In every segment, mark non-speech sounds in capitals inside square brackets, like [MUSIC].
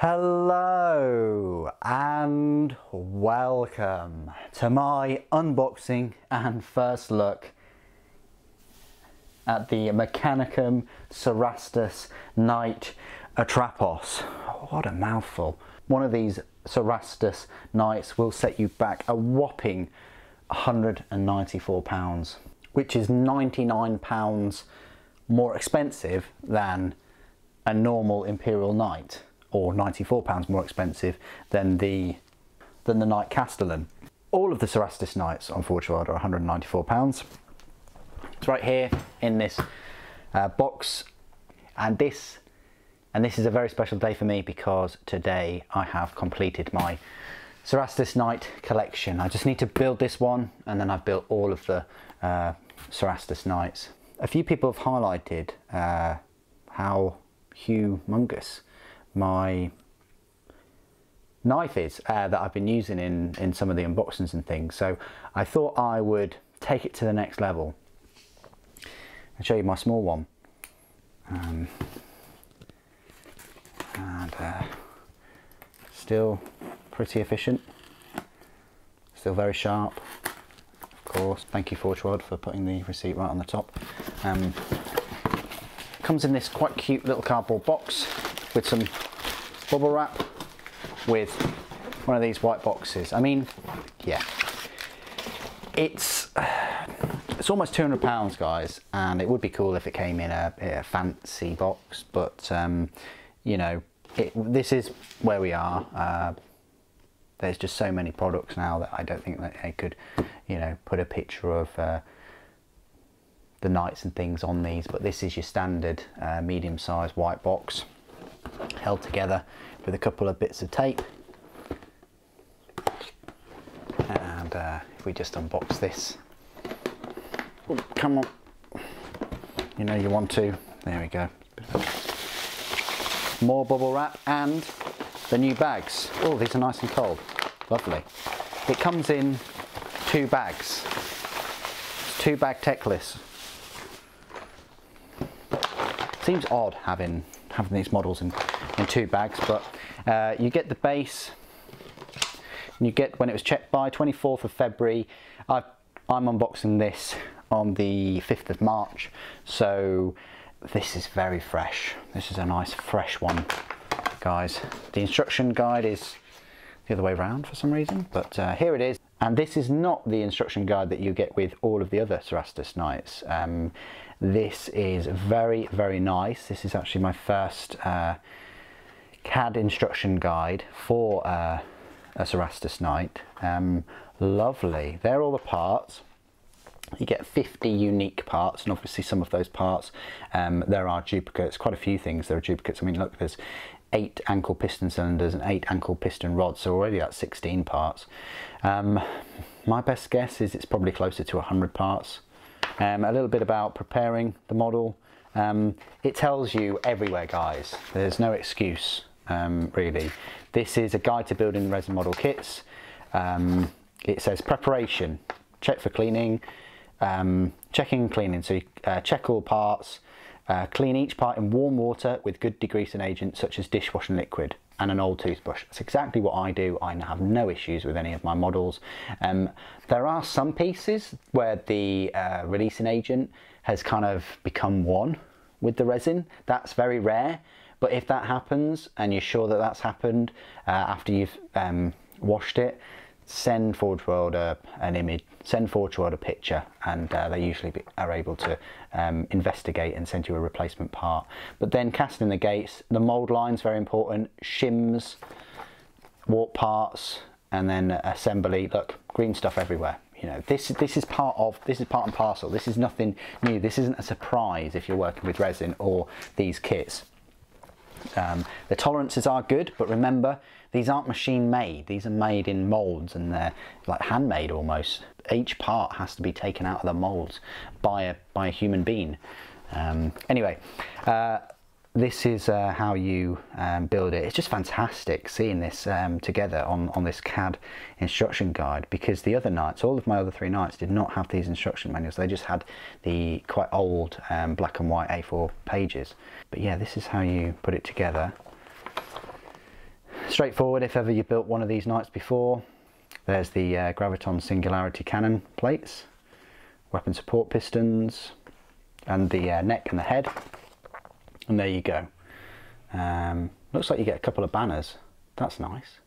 Hello and welcome to my unboxing and first look at the Mechanicum Cerastus Knight Atrapos. What a mouthful. One of these Cerastus Knights will set you back a whopping £194, which is £99 more expensive than a normal Imperial Knight or £94 more expensive than the than the Knight Castellan. All of the Cerastus Knights on Forge World are £194. It's right here in this uh, box and this and this is a very special day for me because today I have completed my Cerastus Knight collection. I just need to build this one and then I've built all of the uh, Knights. A few people have highlighted uh, how humongous my knife is uh, that I've been using in, in some of the unboxings and things. So I thought I would take it to the next level and show you my small one. Um, and uh, still pretty efficient, still very sharp. Of course, thank you Forge World for putting the receipt right on the top. Um, comes in this quite cute little cardboard box with some bubble wrap with one of these white boxes. I mean, yeah, it's it's almost 200 pounds guys and it would be cool if it came in a, a fancy box but um, you know it, this is where we are. Uh, there's just so many products now that I don't think that I could you know put a picture of uh, the knights and things on these but this is your standard uh, medium sized white box held together with a couple of bits of tape. And uh, if we just unbox this. Oh, come on. You know you want to. There we go. More bubble wrap and the new bags. Oh these are nice and cold. Lovely. It comes in two bags. Two bag tech Teclis seems odd having having these models in, in two bags, but uh, you get the base, and you get, when it was checked by 24th of February, I, I'm unboxing this on the 5th of March, so this is very fresh. This is a nice fresh one, guys. The instruction guide is the other way around for some reason, but uh, here it is. And this is not the instruction guide that you get with all of the other Cerastus Knights. Um, this is very, very nice. This is actually my first uh, CAD instruction guide for uh, a Cerastus Knight. Um, lovely. They're all the parts. You get 50 unique parts, and obviously some of those parts, um, there are duplicates, quite a few things there are duplicates. I mean, look, there's eight ankle piston cylinders and eight ankle piston rods, so already that's 16 parts. Um, my best guess is it's probably closer to 100 parts. Um, a little bit about preparing the model. Um, it tells you everywhere guys, there's no excuse um, really. This is a guide to building resin model kits. Um, it says preparation, check for cleaning, um, checking cleaning, so you uh, check all parts, uh, clean each part in warm water with good degreasing agent such as dishwashing liquid and an old toothbrush. That's exactly what I do. I have no issues with any of my models. Um, there are some pieces where the uh, releasing agent has kind of become one with the resin. That's very rare. But if that happens and you're sure that that's happened uh, after you've um, washed it, send Forge World a, an image, send Forge World a picture, and uh, they usually be, are able to um, investigate and send you a replacement part. But then casting the gates, the mould line's very important, shims, warp parts, and then assembly. Look, green stuff everywhere. You know, this this is part of this is part and parcel. This is nothing new. This isn't a surprise if you're working with resin or these kits. Um, the tolerances are good, but remember, these aren't machine made. These are made in molds and they're like handmade almost. Each part has to be taken out of the molds by a, by a human being. Um, anyway, uh, this is uh, how you um, build it. It's just fantastic seeing this um, together on, on this CAD instruction guide because the other knights, all of my other three knights did not have these instruction manuals. They just had the quite old um, black and white A4 pages. But yeah, this is how you put it together. straightforward if ever you built one of these knights before. There's the uh, Graviton Singularity Cannon plates, weapon support pistons, and the uh, neck and the head. And there you go. Um, looks like you get a couple of banners. That's nice.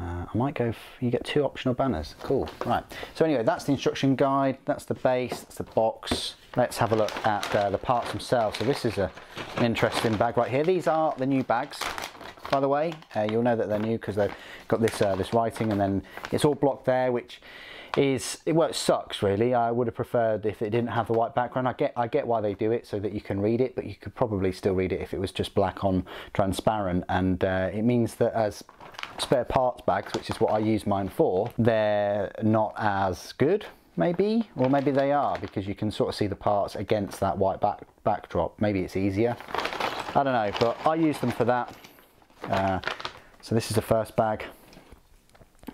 Uh, I might go, you get two optional banners. Cool, right. So anyway, that's the instruction guide, that's the base, that's the box. Let's have a look at uh, the parts themselves. So this is a, an interesting bag right here. These are the new bags, by the way. Uh, you'll know that they're new because they've got this, uh, this writing and then it's all blocked there, which is, well, it sucks really. I would have preferred if it didn't have the white background. I get, I get why they do it so that you can read it, but you could probably still read it if it was just black on transparent. And uh, it means that as spare parts bags, which is what I use mine for, they're not as good maybe, or maybe they are because you can sort of see the parts against that white back backdrop. Maybe it's easier. I don't know, but I use them for that. Uh, so this is the first bag.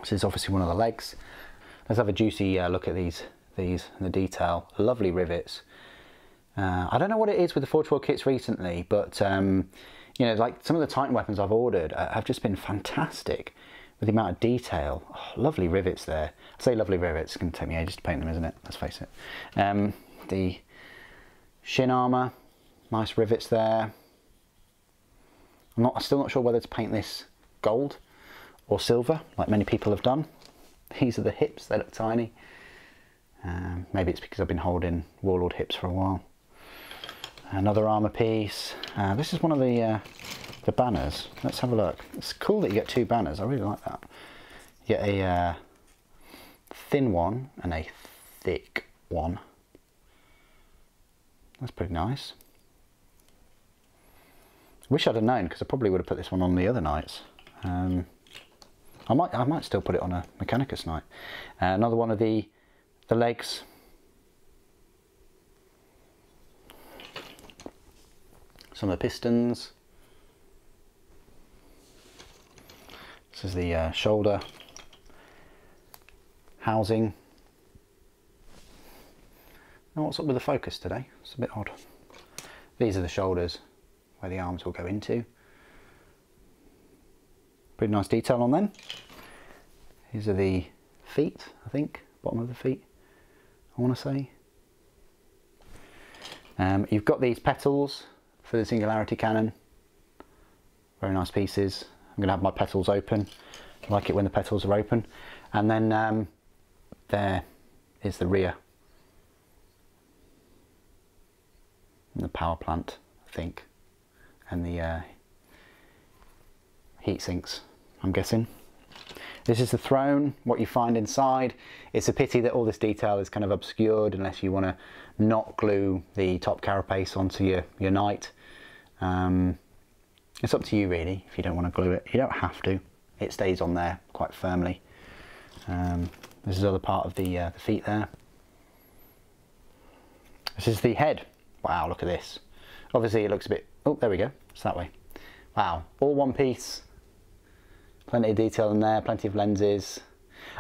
This is obviously one of the legs. Let's have a juicy uh, look at these, these and the detail. Lovely rivets. Uh, I don't know what it is with the Forge World kits recently, but um, you know, like some of the Titan weapons I've ordered uh, have just been fantastic with the amount of detail. Oh, lovely rivets there. I say lovely rivets, it's going to take me ages to paint them, isn't it? Let's face it. Um, the shin armour, nice rivets there. I'm, not, I'm still not sure whether to paint this gold or silver, like many people have done. These are the hips, they look tiny. Um, maybe it's because I've been holding Warlord hips for a while another armor piece. Uh, this is one of the uh, the banners. Let's have a look. It's cool that you get two banners. I really like that. You get a uh, thin one and a thick one. That's pretty nice. Wish I'd have known because I probably would have put this one on the other knights. Um, I might I might still put it on a Mechanicus knight. Uh, another one of the the legs some of the pistons. This is the uh, shoulder housing. Now what's up with the focus today? It's a bit odd. These are the shoulders where the arms will go into. Pretty nice detail on them. These are the feet, I think, bottom of the feet, I want to say. Um, you've got these petals for the Singularity Cannon. Very nice pieces. I'm going to have my petals open. I like it when the petals are open. And then um, there is the rear. And the power plant, I think. And the uh, heat sinks, I'm guessing. This is the throne, what you find inside. It's a pity that all this detail is kind of obscured unless you want to not glue the top carapace onto your, your knight. Um, it's up to you really if you don't want to glue it. You don't have to. It stays on there quite firmly. Um, this is the other part of the, uh, the feet there. This is the head. Wow, look at this. Obviously it looks a bit, oh, there we go. It's that way. Wow, all one piece. Plenty of detail in there, plenty of lenses.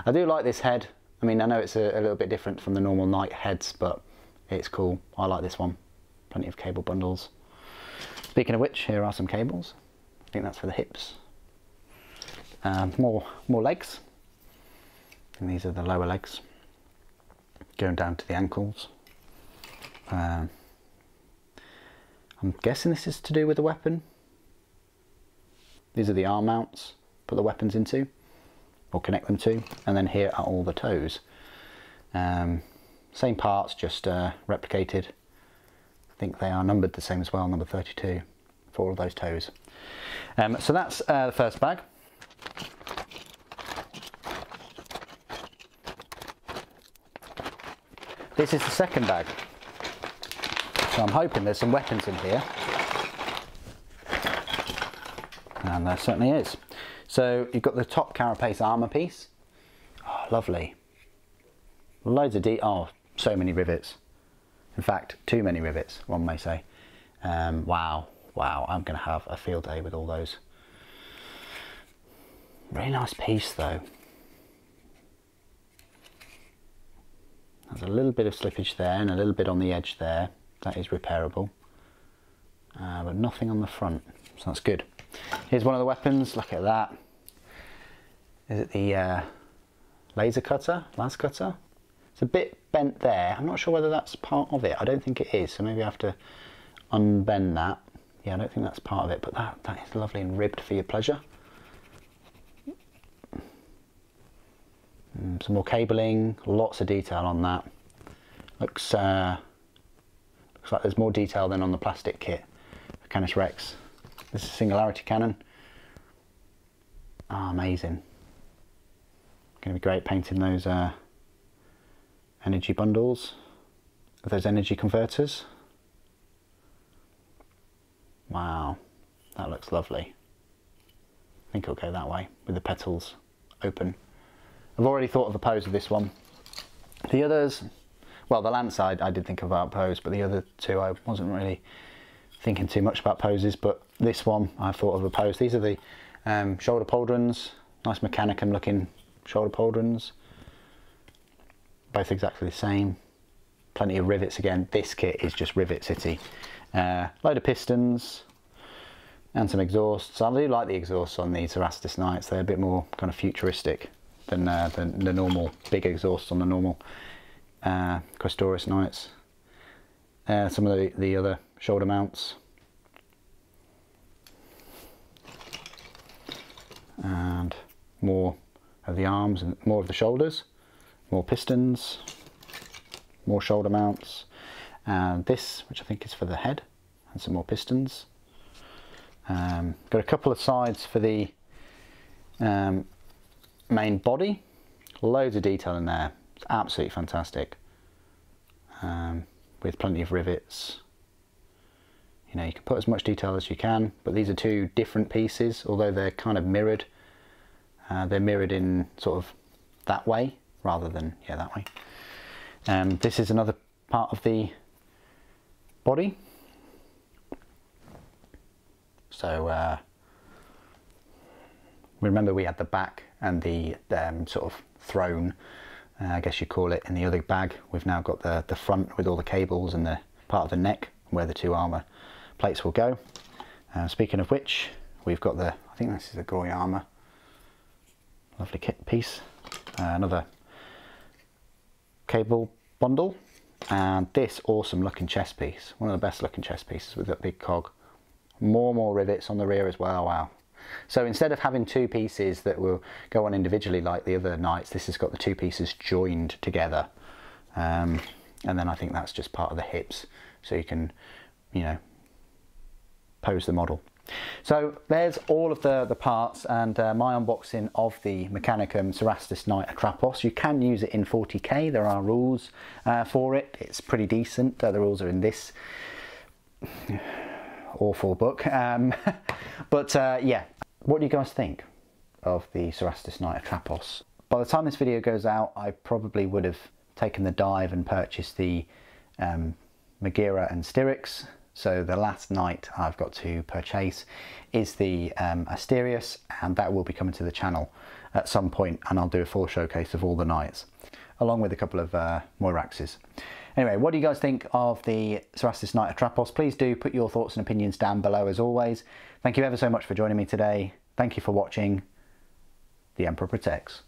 I do like this head. I mean, I know it's a, a little bit different from the normal knight heads, but it's cool. I like this one. Plenty of cable bundles. Speaking of which, here are some cables. I think that's for the hips. Um, more, more legs. And these are the lower legs. Going down to the ankles. Um, I'm guessing this is to do with the weapon. These are the arm mounts, put the weapons into, or connect them to. And then here are all the toes. Um, same parts, just uh, replicated I think they are numbered the same as well, number 32 for all of those toes. Um, so that's uh, the first bag. This is the second bag. So I'm hoping there's some weapons in here. And there certainly is. So you've got the top carapace armour piece. Oh, lovely. Loads of de oh, so many rivets. In fact, too many rivets, one may say. Um, wow, wow, I'm going to have a field day with all those. Really nice piece though. There's a little bit of slippage there and a little bit on the edge there. That is repairable. Uh, but nothing on the front, so that's good. Here's one of the weapons, look at that. Is it the uh, laser cutter, las cutter? It's a bit bent there. I'm not sure whether that's part of it. I don't think it is, so maybe I have to unbend that. Yeah, I don't think that's part of it, but that, that is lovely and ribbed for your pleasure. Mm, some more cabling, lots of detail on that. Looks, uh, looks like there's more detail than on the plastic kit for Canis Rex. This is Singularity cannon. Ah, amazing. Going to be great painting those uh, energy bundles, those energy converters. Wow, that looks lovely. I think it'll go that way with the petals open. I've already thought of a pose of this one. The others, well the lance I, I did think about pose, but the other two I wasn't really thinking too much about poses, but this one I thought of a pose. These are the um, shoulder pauldrons, nice Mechanicum looking shoulder pauldrons. Both exactly the same. Plenty of rivets again. This kit is just rivet city. Uh, load of pistons and some exhausts. I do like the exhausts on these Cerastus Knights. They're a bit more kind of futuristic than, uh, than the normal big exhausts on the normal uh, Knights. Uh, some of the, the other shoulder mounts. And more of the arms and more of the shoulders, more pistons, more shoulder mounts, and this, which I think is for the head, and some more pistons. Um, got a couple of sides for the um, main body, loads of detail in there, absolutely fantastic, um, with plenty of rivets. You know, you can put as much detail as you can, but these are two different pieces, although they're kind of mirrored. Uh, they're mirrored in sort of that way, rather than, yeah, that way. Um, this is another part of the body. So uh, remember we had the back and the um, sort of throne, uh, I guess you call it, in the other bag. We've now got the, the front with all the cables and the part of the neck where the two armour plates will go. Uh, speaking of which, we've got the, I think this is the Gory armour. Lovely kit piece. Uh, another cable bundle and this awesome looking chest piece one of the best looking chest pieces with that big cog more and more rivets on the rear as well wow so instead of having two pieces that will go on individually like the other knights this has got the two pieces joined together. Um, and then I think that's just part of the hips. So you can you know pose the model. So there's all of the, the parts and uh, my unboxing of the Mechanicum Cerastus Knight Atrapos. You can use it in 40k, there are rules uh, for it. It's pretty decent, uh, the rules are in this awful book. Um, [LAUGHS] but uh, yeah, what do you guys think of the Cerastus Knight Atrapos? By the time this video goes out, I probably would have taken the dive and purchased the um, Magaera and Styrix so the last knight I've got to purchase is the um, Asterius and that will be coming to the channel at some point and I'll do a full showcase of all the knights along with a couple of uh, Moiraxes. Anyway, what do you guys think of the Cerastus Knight Atrapos? Please do put your thoughts and opinions down below as always. Thank you ever so much for joining me today. Thank you for watching. The Emperor Protects.